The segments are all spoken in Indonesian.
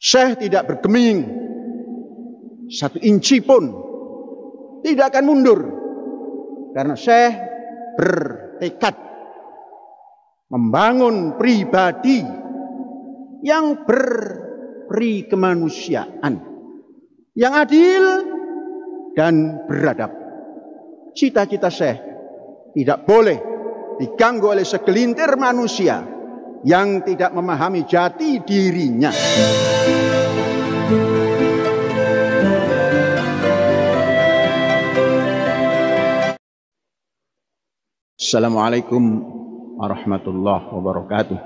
Syekh tidak bergeming. Satu inci pun tidak akan mundur. Karena Syekh bertekad membangun pribadi yang berperi kemanusiaan yang adil dan beradab. Cita-cita Syekh tidak boleh diganggu oleh segelintir manusia yang tidak memahami jati dirinya. Assalamualaikum warahmatullahi wabarakatuh.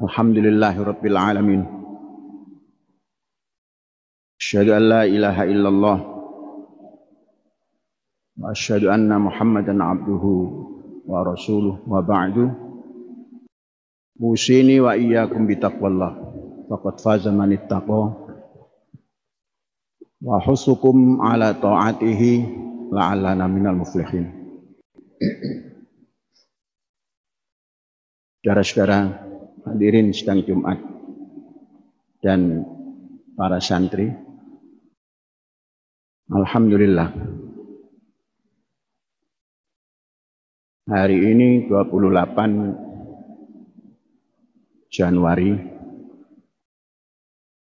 Alhamdulillahirabbil alamin. Asyhadu an la ilaha illallah wa asyhadu anna Muhammadan abduhu wa rasuluh wa ba'du. Musini wa iyyakum bitaqwallah faqad faza man ittaqa. Ala ta'atihi la'allana minal muflihin. Saudara-saudara hadirin sedang Jumat dan para santri. Alhamdulillah Hari ini 28 Januari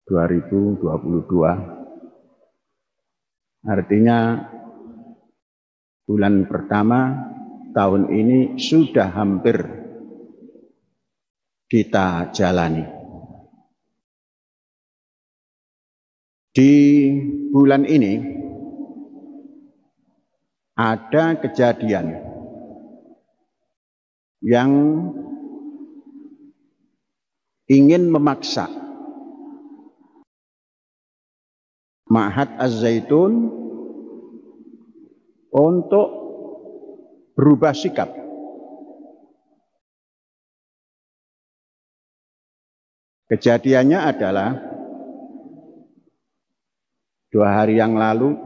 2022 Artinya bulan pertama tahun ini sudah hampir kita jalani. Di bulan ini ada kejadian yang ingin memaksa Ma'had Az-Zaitun untuk berubah sikap. Kejadiannya adalah dua hari yang lalu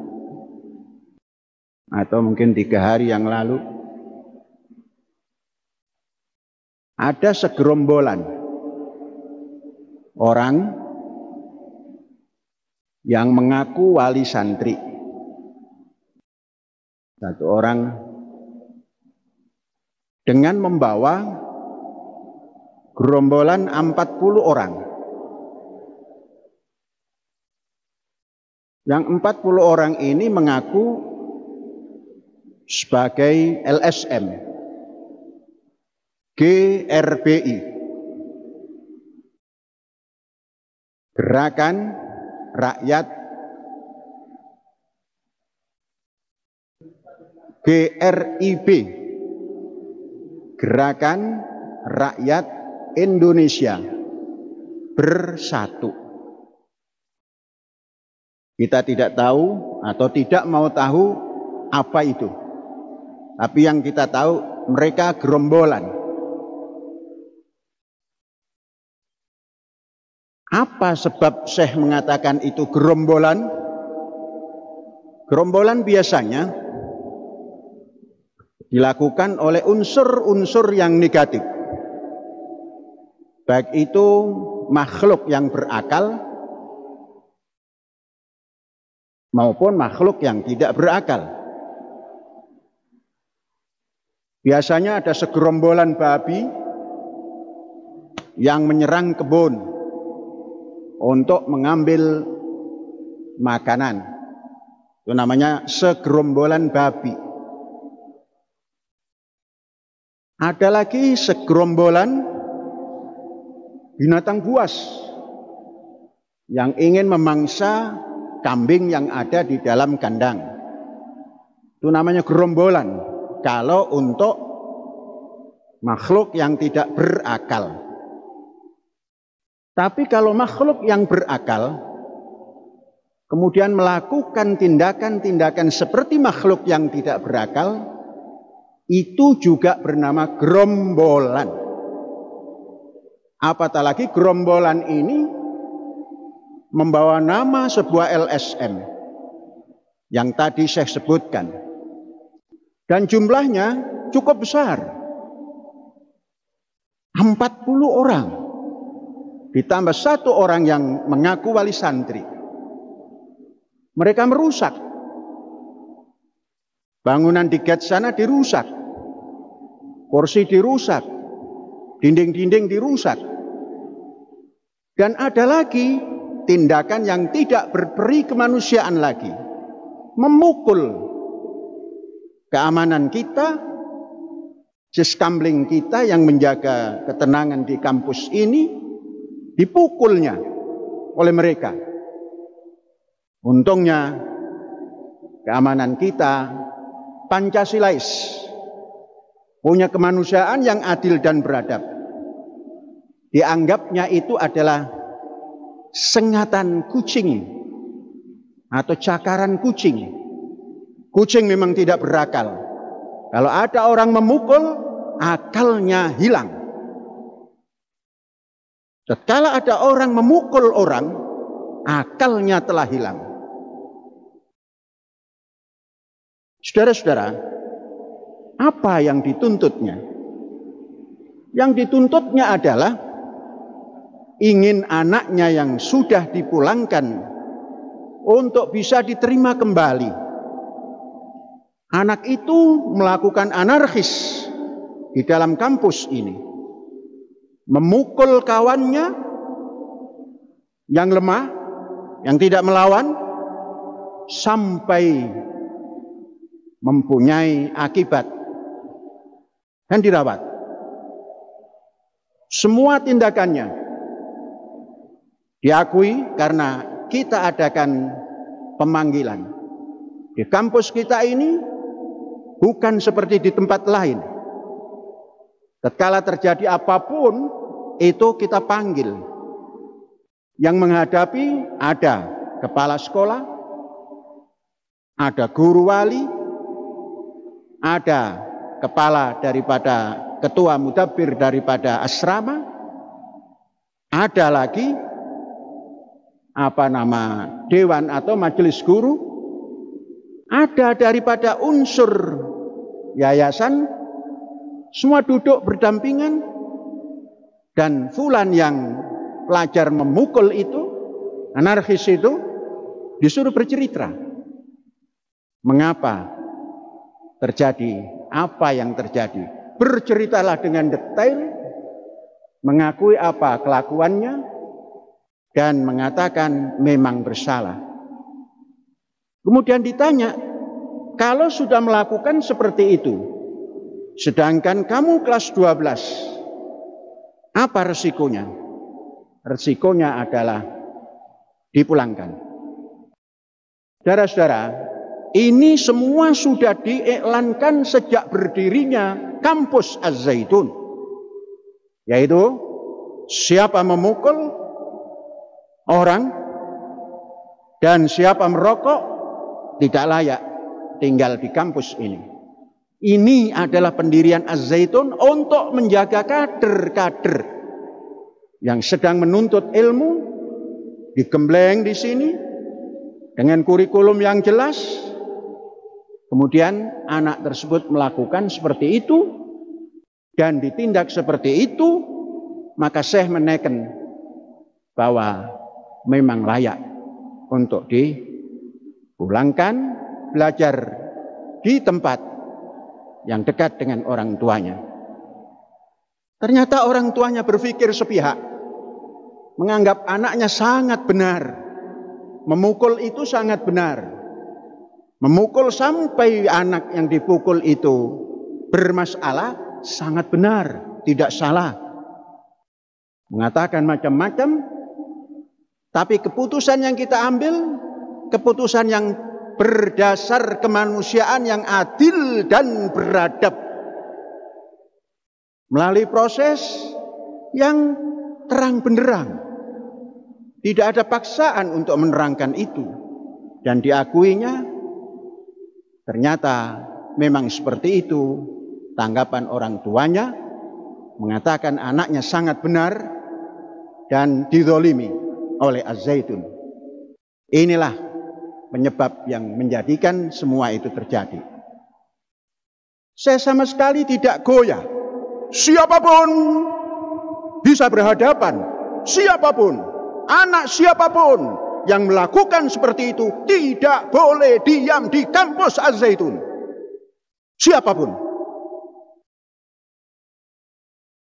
atau mungkin tiga hari yang lalu ada segerombolan orang yang mengaku wali santri. Satu orang dengan membawa gerombolan 40 orang. Yang 40 orang ini mengaku sebagai LSM, GRBI Gerakan Rakyat GRIB Gerakan Rakyat Indonesia Bersatu. Kita tidak tahu atau tidak mau tahu apa itu. Tapi yang kita tahu mereka gerombolan Apa sebab Syekh mengatakan itu gerombolan? Gerombolan biasanya dilakukan oleh unsur-unsur yang negatif. Baik itu makhluk yang berakal maupun makhluk yang tidak berakal. Biasanya ada segerombolan babi yang menyerang kebun untuk mengambil makanan. Itu namanya segerombolan babi. Ada lagi segerombolan binatang buas yang ingin memangsa kambing yang ada di dalam kandang. Itu namanya gerombolan. Kalau untuk makhluk yang tidak berakal. Tapi kalau makhluk yang berakal kemudian melakukan tindakan-tindakan seperti makhluk yang tidak berakal, itu juga bernama gerombolan. Apatah lagi gerombolan ini membawa nama sebuah LSM yang tadi saya sebutkan. Dan jumlahnya cukup besar. 40 orang ditambah satu orang yang mengaku wali santri. Mereka merusak. Bangunan di gate sana dirusak. Kursi dirusak. Dinding-dinding dirusak. Dan ada lagi tindakan yang tidak berperi kemanusiaan lagi. Memukul keamanan kita, siskambling kita yang menjaga ketenangan di kampus ini, dipukulnya oleh mereka. Untungnya keamanan kita Pancasilais, punya kemanusiaan yang adil dan beradab dianggapnya itu adalah sengatan kucing atau cakaran kucing. Kucing memang tidak berakal. Kalau ada orang memukul, akalnya hilang. Setelah ada orang memukul orang, akalnya telah hilang. Saudara-saudara, apa yang dituntutnya? Yang dituntutnya adalah ingin anaknya yang sudah dipulangkan untuk bisa diterima kembali. Anak itu melakukan anarkis di dalam kampus ini. Memukul kawannya yang lemah, yang tidak melawan, sampai mempunyai akibat dan dirawat. Semua tindakannya Diakui karena kita adakan pemanggilan. Di kampus kita ini bukan seperti di tempat lain. Tatkala terjadi apa pun itu kita panggil. Yang menghadapi ada kepala sekolah, ada guru wali, ada kepala daripada ketua mudabir daripada asrama, ada lagi apa nama dewan atau majelis guru ada daripada unsur yayasan semua duduk berdampingan. Dan fulan yang pelajar memukul itu anarkis itu disuruh bercerita. Mengapa terjadi apa yang terjadi? Berceritalah dengan detail mengakui apa kelakuannya dan mengatakan memang bersalah. Kemudian ditanya, kalau sudah melakukan seperti itu, sedangkan kamu kelas 12, apa resikonya? Resikonya adalah dipulangkan. Saudara-saudara, ini semua sudah diiklankan sejak berdirinya kampus Az-Zaitun. Yaitu siapa memukul orang dan siapa merokok tidak layak tinggal di kampus ini. Ini adalah pendirian Az-Zaitun untuk menjaga kader-kader yang sedang menuntut ilmu digembleng di sini dengan kurikulum yang jelas. Kemudian anak tersebut melakukan seperti itu dan ditindak seperti itu, maka Syekh menekan bahwa memang layak untuk dipulangkan belajar di tempat yang dekat dengan orang tuanya. Ternyata orang tuanya berpikir sepihak, menganggap anaknya sangat benar. Memukul itu sangat benar. Memukul sampai anak yang dipukul itu bermasalah sangat benar, tidak salah. Mengatakan macam-macam tapi keputusan yang kita ambil, keputusan yang berdasar kemanusiaan yang adil dan beradab. Melalui proses yang terang benderang. Tidak ada paksaan untuk menerangkan itu. Dan diakuinya ternyata memang seperti itu tanggapan orang tuanya mengatakan anaknya sangat benar dan didolimi oleh Az-Zaitun. Inilah penyebab yang menjadikan semua itu terjadi. Saya sama sekali tidak goyah. Siapa pun bisa berhadapan. siapa pun, anak siapa pun yang melakukan seperti itu tidak boleh diam di kampus Az-Zaitun. Siapa pun.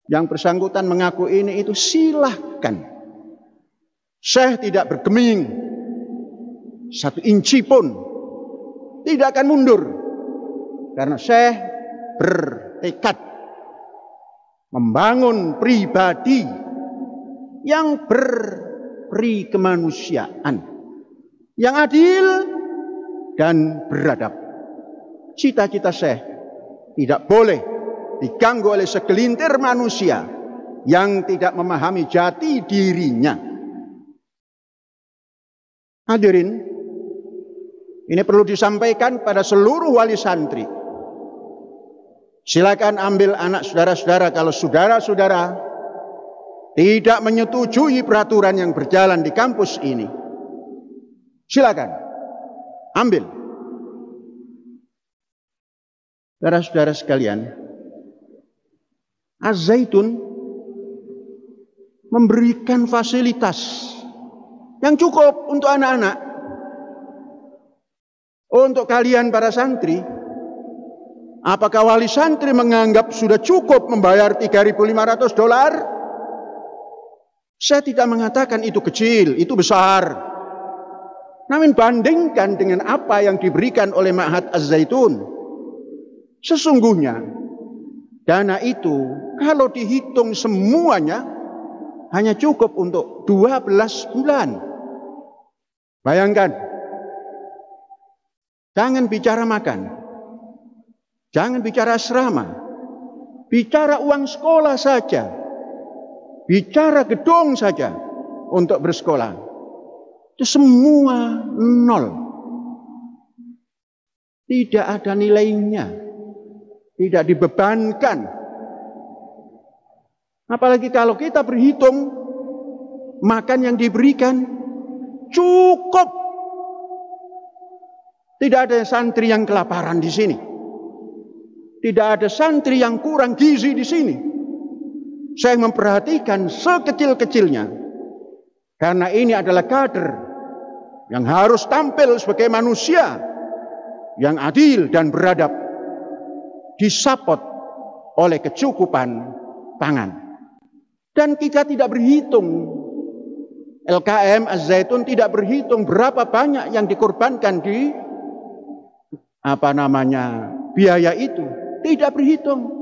Yang bersangkutan mengaku ini itu silahkan. Syekh tidak bergeming. Satu inci pun tidak akan mundur. Karena Syekh bertekad membangun pribadi yang berperi kemanusiaan, yang adil dan beradab. Cita-cita Syekh tidak boleh diganggu oleh segelintir manusia yang tidak memahami jati dirinya. Hadirin, ini perlu disampaikan pada seluruh wali santri Silakan ambil anak saudara-saudara kalau saudara-saudara tidak menyetujui peraturan yang berjalan di kampus ini. Silakan ambil. Saudara-saudara sekalian, Az-Zaitun memberikan fasilitas yang cukup untuk anak-anak. Untuk kalian para santri, Apakah wali santri menganggap sudah cukup membayar 3.500 dolar? Saya tidak mengatakan itu kecil, itu besar. Namun bandingkan dengan apa yang diberikan oleh Ma'had Az-Zaitun. Sesungguhnya dana itu kalau dihitung semuanya hanya cukup untuk 12 bulan. Bayangkan. Jangan bicara makan. Jangan bicara asrama. Bicara uang sekolah saja. Bicara gedung saja untuk bersekolah. Itu semua nol. Tidak ada nilainya. Tidak dibebankan. Apalagi kalau kita berhitung makan yang diberikan cukup. Tidak ada santri yang kelaparan di sini. Tidak ada santri yang kurang gizi di sini. Saya memperhatikan sekecil-kecilnya. Karena ini adalah kader yang harus tampil sebagai manusia yang adil dan beradab. Disapot oleh kecukupan pangan. Dan kita tidak berhitung. LKM Az-Zaitun tidak berhitung berapa banyak yang dikorbankan di apa namanya biaya itu tidak berhitung.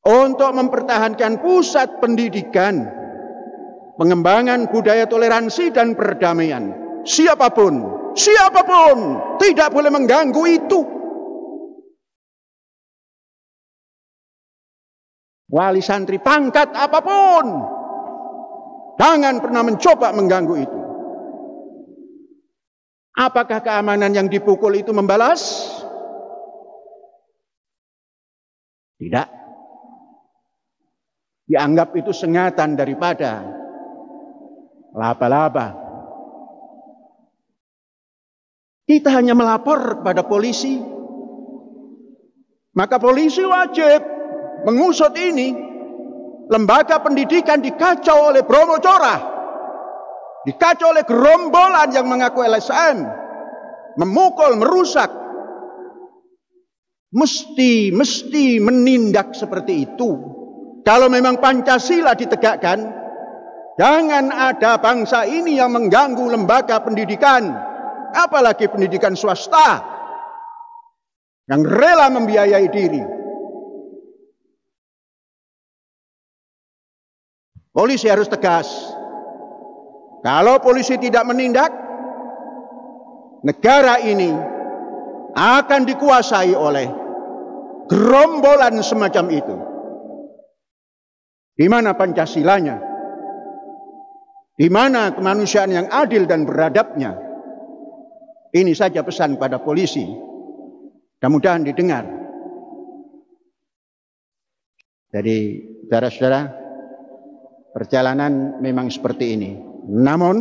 Untuk mempertahankan pusat pendidikan, pengembangan budaya toleransi dan perdamaian. Siapa pun, siapa pun tidak boleh mengganggu itu. Wali santri pangkat apa pun, jangan pernah mencoba mengganggu itu. Apakah keamanan yang dipukul itu membalas? Tidak. Dianggap itu sengatan daripada laba-laba. Kita hanya melapor kepada polisi. Maka polisi wajib mengusut ini. Lembaga pendidikan dikacau oleh Bromo Corah. Dikacau oleh gerombolan yang mengaku LSM. Memukul, merusak, Mesti, mesti menindak seperti itu. Kalau memang Pancasila ditegakkan, jangan ada bangsa ini yang mengganggu lembaga pendidikan, apalagi pendidikan swasta yang rela membiayai diri. Polisi harus tegas. Kalau polisi tidak menindak, negara ini akan dikuasai oleh gerombolan semacam itu. Di mana Pancasilanya? Di mana kemanusiaan yang adil dan beradabnya? Ini saja pesan pada polisi. Mudah-mudahan didengar. Jadi, saudara-saudara, perjalanan memang seperti ini. Namun,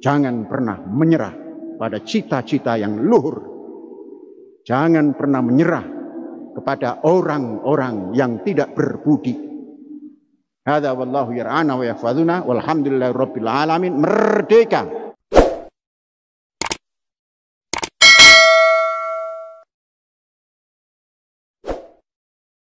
jangan pernah menyerah pada cita-cita yang luhur Jangan pernah menyerah kepada orang-orang yang tidak berbudi. Hadza wallahu yar'ana wa yahfazuna walhamdulillahi rabbil alamin. Merdeka.